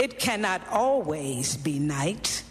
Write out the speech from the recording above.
It cannot always be night.